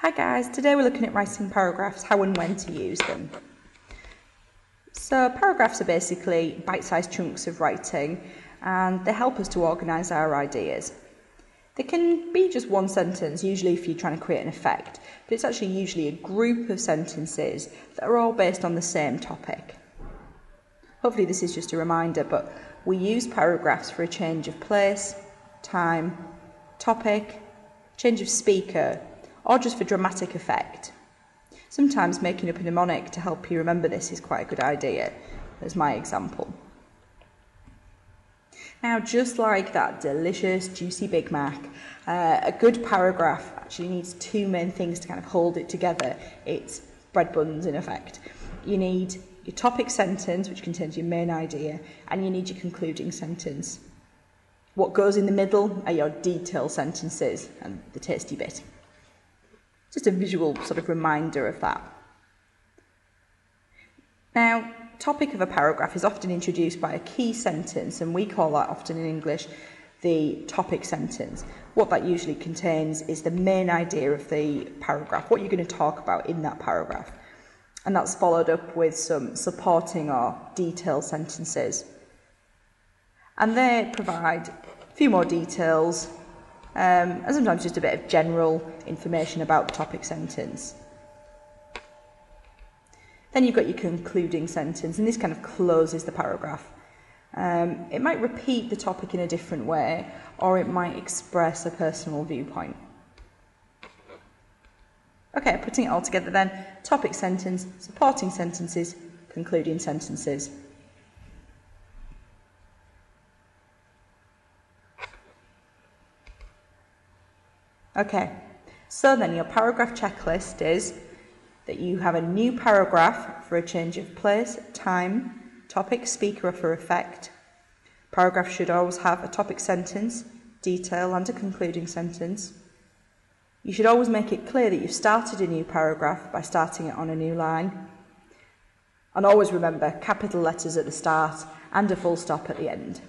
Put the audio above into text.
Hi guys, today we're looking at writing paragraphs, how and when to use them. So paragraphs are basically bite-sized chunks of writing and they help us to organise our ideas. They can be just one sentence, usually if you're trying to create an effect, but it's actually usually a group of sentences that are all based on the same topic. Hopefully this is just a reminder, but we use paragraphs for a change of place, time, topic, change of speaker, or just for dramatic effect. Sometimes making up a mnemonic to help you remember this is quite a good idea, as my example. Now, just like that delicious, juicy Big Mac, uh, a good paragraph actually needs two main things to kind of hold it together. It's bread buns, in effect. You need your topic sentence, which contains your main idea, and you need your concluding sentence. What goes in the middle are your detail sentences and the tasty bit. Just a visual sort of reminder of that. Now, topic of a paragraph is often introduced by a key sentence, and we call that often in English the topic sentence. What that usually contains is the main idea of the paragraph, what you're going to talk about in that paragraph. And that's followed up with some supporting or detail sentences. And they provide a few more details um, and sometimes just a bit of general information about the topic sentence. Then you've got your concluding sentence, and this kind of closes the paragraph. Um, it might repeat the topic in a different way, or it might express a personal viewpoint. Okay, putting it all together then topic sentence, supporting sentences, concluding sentences. Okay, so then your paragraph checklist is that you have a new paragraph for a change of place, time, topic, speaker, or for effect. Paragraph should always have a topic sentence, detail, and a concluding sentence. You should always make it clear that you've started a new paragraph by starting it on a new line. And always remember capital letters at the start and a full stop at the end.